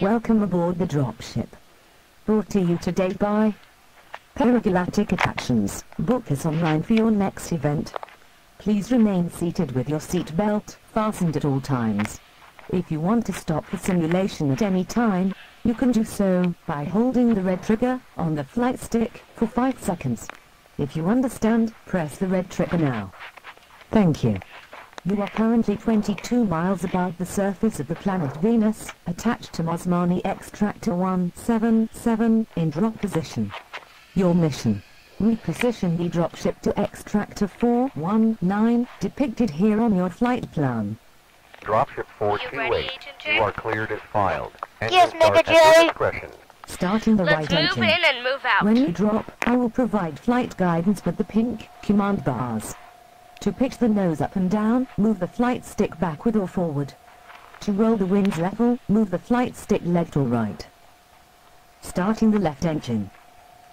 Welcome aboard the dropship. Brought to you today by Paragalactic Attractions. Book us online for your next event. Please remain seated with your seat belt fastened at all times. If you want to stop the simulation at any time, you can do so by holding the red trigger on the flight stick for 5 seconds. If you understand, press the red trigger now. Thank you. You are currently 22 miles above the surface of the planet Venus, attached to Mosmani Extractor 177 in drop position. Your mission. Reposition the dropship to Extractor 419, depicted here on your flight plan. Dropship You ready, 428, Agent J? you are cleared as filed. Yes, Engine start Mega at your J. discretion. Starting the Let's right move engine. in and move out. When you drop, I will provide flight guidance with the pink command bars. To pitch the nose up and down, move the flight stick backward or forward. To roll the wings level, move the flight stick left or right. Starting the left engine.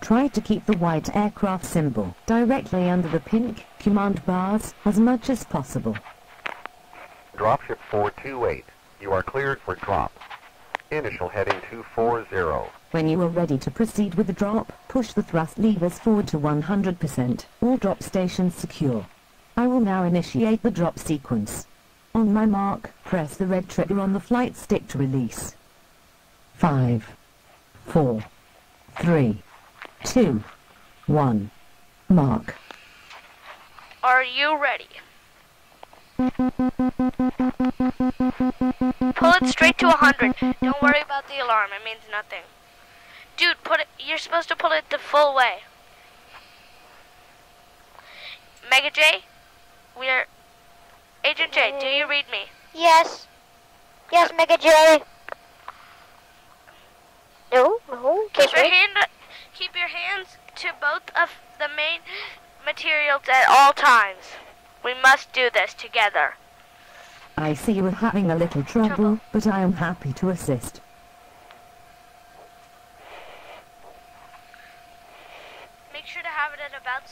Try to keep the white aircraft symbol directly under the pink command bars as much as possible. Dropship 428, you are cleared for drop. Initial heading 240. When you are ready to proceed with the drop, push the thrust levers forward to 100%. All drop stations secure. I will now initiate the drop sequence. On my mark, press the red trigger on the flight stick to release. Five, four, three, two, one. Mark. Are you ready? Pull it straight to 100. Don't worry about the alarm. It means nothing. Dude, put it. You're supposed to pull it the full way. Mega J, we're. Agent J, do you read me? Yes. Yes, Mega J. No, no, Keep your hand. Keep your hands to both of the main materials at all times. We must do this together. I see you are having a little trouble, Trouble. but I am happy to assist.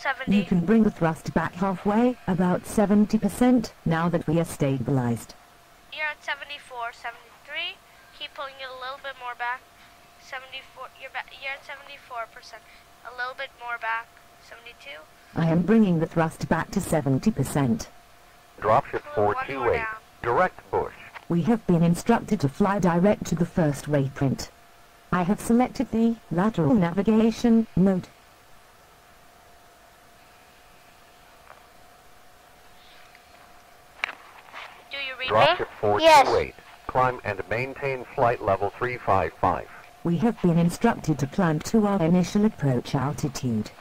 Have it at about You can bring the thrust back halfway, about 70%, now that we are stabilized. You're at 74, 73. Keep pulling it a little bit more back. 74. You're ba- You're at 74 percent. A little bit more back. 72. I am bringing the thrust back to 70%. Dropship Pull 428, direct bush. We have been instructed to fly direct to the first waypoint. I have selected the lateral navigation mode. 428. Yes. Climb and maintain flight level 355. We have been instructed to climb to our initial approach altitude.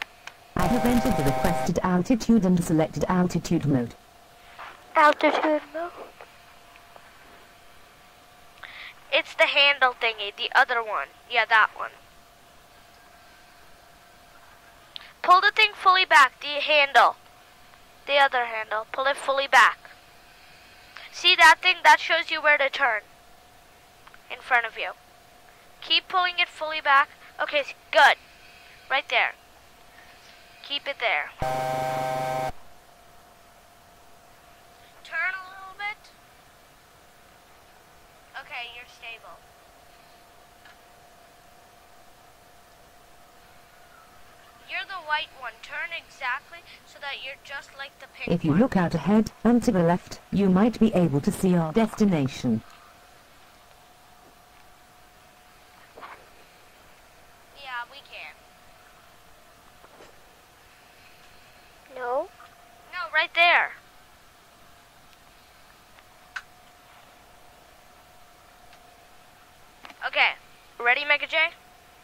I have entered the requested altitude and selected altitude mode. Altitude mode? It's the handle thingy, the other one. Yeah, that one. Pull the thing fully back, the handle. The other handle. Pull it fully back. See that thing? That shows you where to turn. In front of you. Keep pulling it fully back. Okay, good. Right there. Keep it there. Turn a little bit. Okay, you're stable. You're the white one. Turn exactly so that you're just like the pink If you one. look out ahead and to the left, you might be able to see our destination. Yeah, we can. No. No, right there. Okay. Ready, Mega J?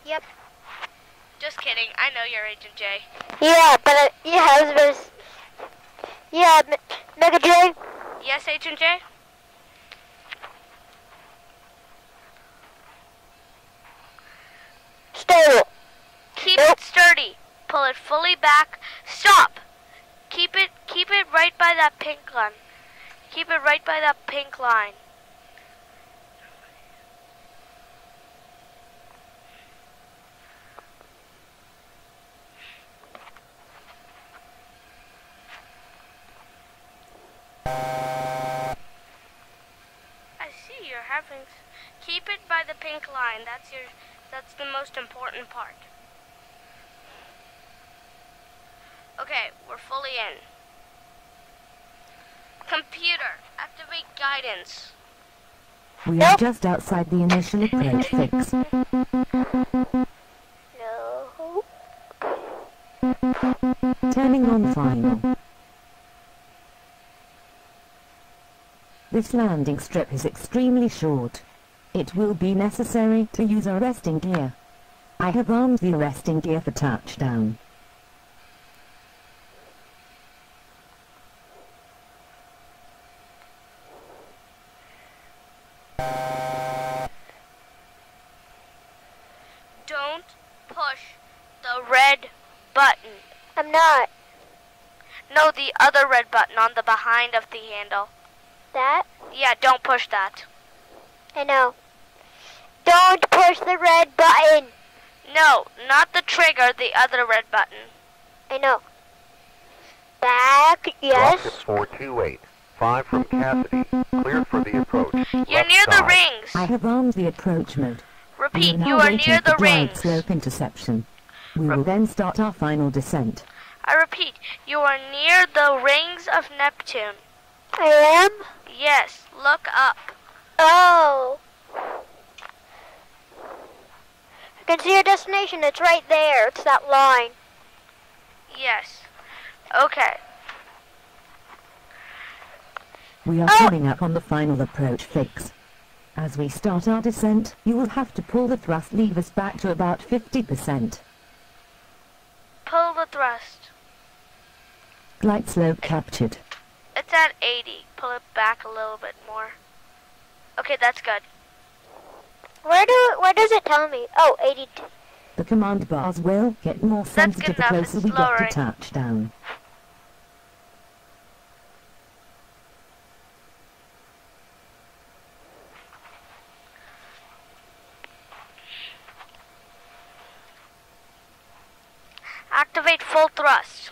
Yep. Just kidding. I know you're Agent J. Yeah, but uh, yeah, I was about to Yeah, Me- Mega J. Yes, Agent J? Stable. Keep Nope. it sturdy. Pull it fully back. Stop. Keep it keep it right by that pink line. Keep it right by that pink line. I having. Keep it by the pink line. That's your. That's the most important part. Okay, we're fully in. Computer, activate guidance. We are just outside the initial approach fix. No. Turning on final. This landing strip is extremely short. It will be necessary to use arresting gear. I have armed the arresting gear for touchdown. Don't push the red button. I'm not. No, the other red button on the behind of the handle. That? Yeah, don't push that. I know. Don't push the red button. No, not the trigger, the other red button. I know. Back, Dropship yes. 428. 5 from Cassidy. Cleared for the approach. You're Left near the rings. I have armed the approach mode. Repeat, you are waiting near for the drive rings. slope interception. We will then start our final descent. I repeat, you are near the rings of Neptune. I am. Yes, look up. Oh. I can see your destination. It's right there. It's that line. Yes. Okay. We are Oh! coming up on the final approach fix. As we start our descent, you will have to pull the thrust levers back to about 50%. Pull the thrust. Glide slope captured. It's at 80. Pull it back a little bit more. Okay, that's good. Where do? Where does it tell me? Oh, 82. The command bars will get more sensitive the closer it's we get to touchdown. Activate full thrust.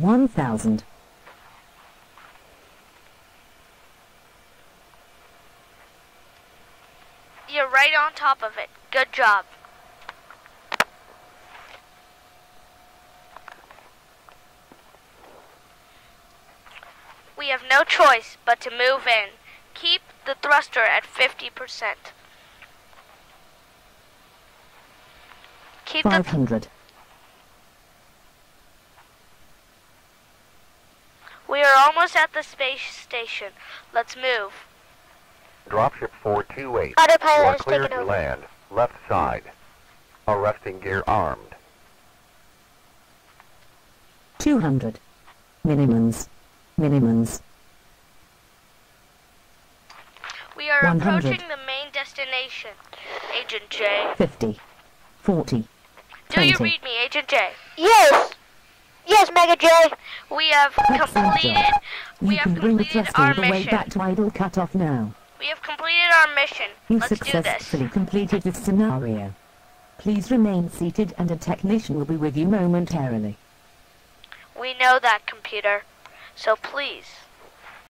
1000. You're right on top of it. Good job. We have no choice but to move in. Keep the thruster at 50%. Keep the 500. We are almost at the space station. Let's move. Dropship 428. Autopilot you are is cleared taking to over. land. Left side. Arresting gear armed. 200. Minimums. Minimums. We are 100. approaching the main destination. Agent J. 50. 40. Do you read me, Agent J? Yes. Yes, Mega J. We have Excellent completed job. we You have can bring the completed thrust our the way back to idle cutoff now. We have completed our mission. You Let's do this. successfully completed this scenario. Please remain seated and a technician will be with you momentarily. We know that, computer. So please,